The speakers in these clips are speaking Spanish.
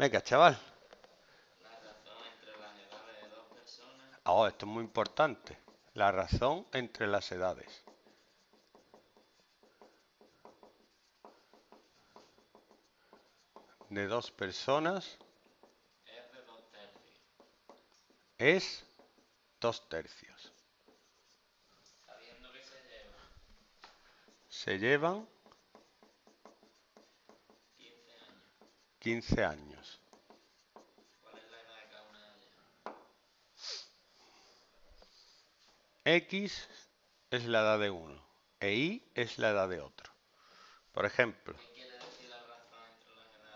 Venga, chaval. La razón entre las edades de dos personas Oh, esto es muy importante. La razón entre las edades. De dos personas es de dos tercios, es dos tercios. sabiendo que se lleva Se llevan 15 años. 15 años. ¿Cuál es la edad de cada una de ellas? X es la edad de uno e Y es la edad de otro. Por ejemplo,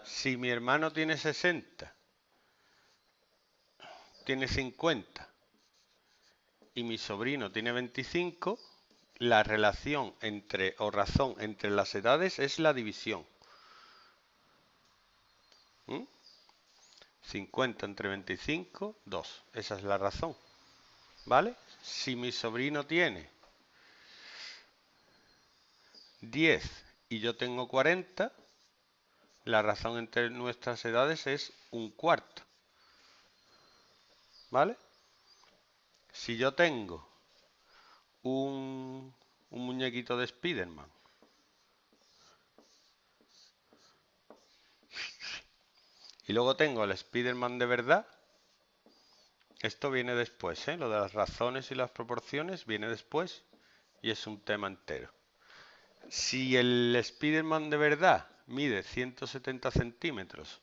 si mi hermano tiene 60, tiene 50 y mi sobrino tiene 25, la relación entre o razón entre las edades es la división. 50 entre 25, 2. Esa es la razón. ¿Vale? Si mi sobrino tiene 10 y yo tengo 40, la razón entre nuestras edades es un cuarto. ¿Vale? Si yo tengo un, un muñequito de Spiderman y luego tengo el Spiderman de verdad, esto viene después, ¿eh? Lo de las razones y las proporciones viene después y es un tema entero. Si el Spiderman de verdad mide 170 centímetros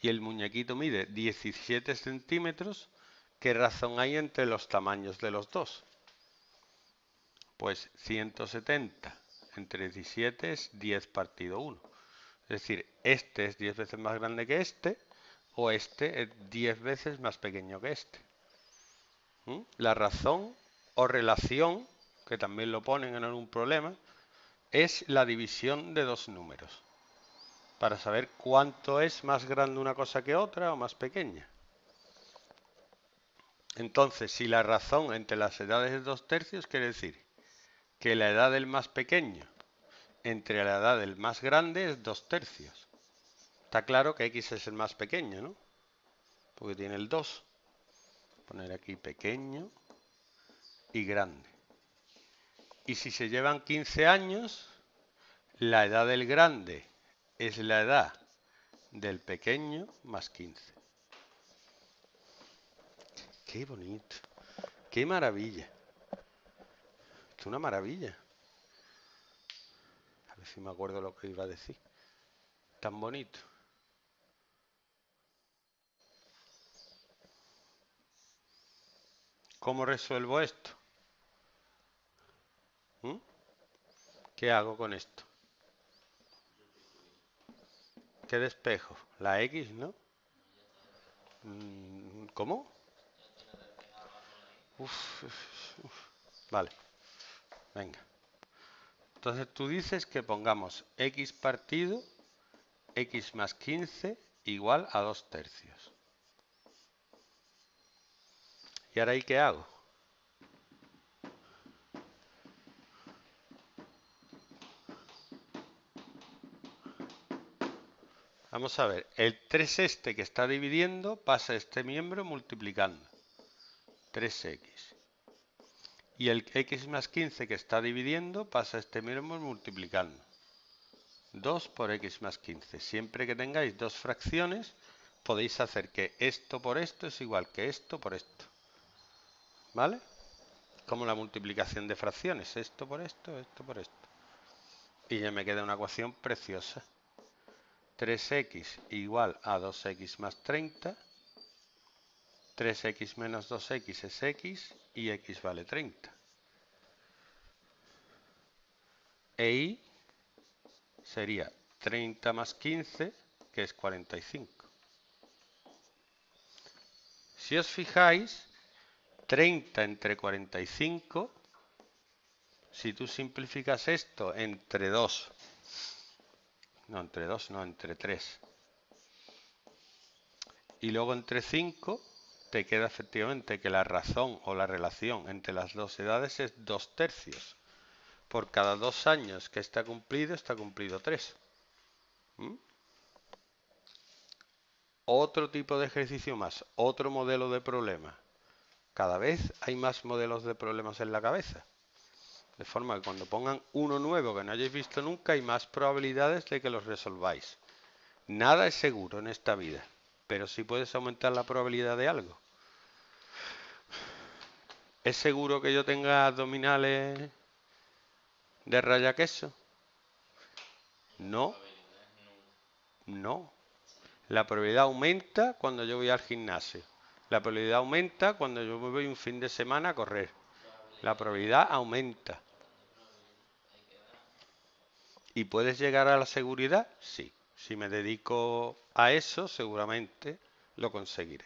y el muñequito mide 17 centímetros, ¿qué razón hay entre los tamaños de los dos? Pues 170 entre 17 es 10 partido 1. Es decir, este es 10 veces más grande que este o este es 10 veces más pequeño que este. ¿Mm? La razón o relación, que también lo ponen en algún problema, es la división de dos números. Para saber cuánto es más grande una cosa que otra o más pequeña. Entonces, si la razón entre las edades es dos tercios, quiere decir que la edad del más pequeño entre la edad del más grande es dos tercios. Está claro que X es el más pequeño, ¿no? Porque tiene el 2. Poner aquí pequeño y grande. Y si se llevan 15 años, la edad del grande es la edad del pequeño más 15. Qué bonito. Qué maravilla. Es una maravilla. Ver si me acuerdo lo que iba a decir. Tan bonito. ¿Cómo resuelvo esto? ¿Mm? ¿Qué hago con esto? ¿Qué despejo? La X, ¿no? Mm, ¿Cómo? Uf, uf, uf. Vale. Venga. Entonces tú dices que pongamos x partido x más 15 igual a 2 tercios. ¿Y ahora ahí qué hago? Vamos a ver, el 3 este que está dividiendo pasa este miembro multiplicando. 3x. Y el x más 15 que está dividiendo pasa este miembro multiplicando. 2 por x más 15. Siempre que tengáis dos fracciones, podéis hacer que esto por esto es igual que esto por esto. ¿Vale? Como la multiplicación de fracciones. Esto por esto, esto por esto. Y ya me queda una ecuación preciosa. 3x igual a 2x más 30. 3x menos 2x es x y x vale 30. E y sería 30 más 15, que es 45. Si os fijáis, 30 entre 45, si tú simplificas esto entre 2, no, entre 2, no, entre 3, y luego entre 5, te queda efectivamente que la razón o la relación entre las dos edades es 2 tercios. Por cada dos años que está cumplido, está cumplido 3. ¿Mm? otro tipo de ejercicio más, otro modelo de problema. Cada vez hay más modelos de problemas en la cabeza. De forma que cuando pongan uno nuevo que no hayáis visto nunca, hay más probabilidades de que los resolváis. Nada es seguro en esta vida, pero sí puedes aumentar la probabilidad de algo. ¿Es seguro que yo tenga abdominales de raya queso? No. No. La probabilidad aumenta cuando yo voy al gimnasio. La probabilidad aumenta cuando yo me voy un fin de semana a correr. La probabilidad aumenta. ¿Y puedes llegar a la seguridad? Sí. Si me dedico a eso, seguramente lo conseguiré.